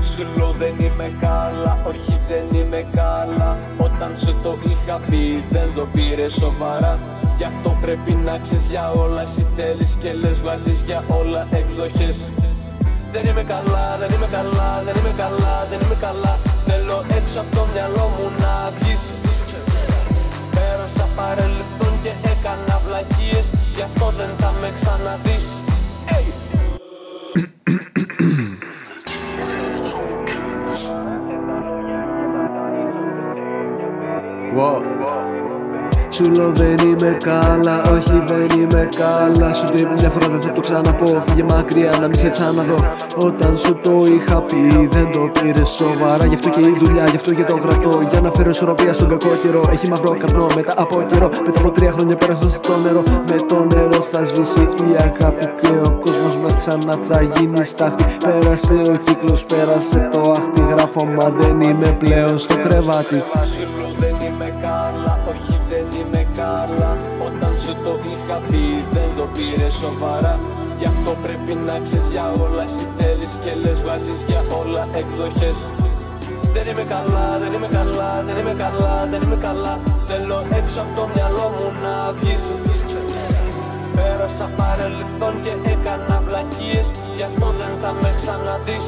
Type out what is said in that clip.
Σου λέω δεν είμαι καλά, όχι δεν είμαι καλά. Όταν σου το είχα πει δεν το πήρε σοβαρά. Γι' αυτό πρέπει να ξέρεις για όλα. Εσύ θέλεις και λες βάζεις για όλα εκδοχές. Δεν είμαι καλά, δεν είμαι καλά, δεν είμαι καλά, δεν είμαι καλά. Θέλω έξω από το μυαλό μου να βγεις. Πέρασα παρελθόν και έκανα βλακίες. Γι' αυτό δεν θα με ξαναδείς Whoa. Whoa. Σου λέω δεν είμαι καλά, όχι δεν είμαι καλά. Σου το είπα μια φορά δεν θα το ξαναπώ. Φύγε μακριά να μην σε ξαναδώ. Όταν σου το είχα πει δεν το πήρε σοβαρά. Γι' αυτό και η δουλειά, γι' αυτό και το γρατώ. Για να φέρω ισορροπία στον κακό καιρό. Έχει μαύρο καπνό μετά από καιρό. Μετά από τρία χρόνια πέρασα σε το νερό. Με το νερό θα σβήσει η αγάπη Και ο κόσμος μας ξανά θα γίνει στάχτη. Πέρασε ο κύκλος, πέρασε το άχτη. Γράφω μα δεν είμαι πλέον στο κρεβάτι. Σου λέω δεν είμαι καλά, όχι δεν είμαι καλά. Όταν σου το είχα πει δεν το πήρε σοβαρά. Γι' αυτό πρέπει να ξέρεις για όλα. Εσύ θέλεις και λες βάζεις για όλα εκδοχές. Δεν είμαι καλά, δεν είμαι καλά, δεν είμαι καλά, δεν είμαι καλά. Θέλω έξω από το μυαλό μου να βγεις. Πέρασα παρελθόν και έκανα βλακίες. Γι' αυτό δεν θα με ξαναδείς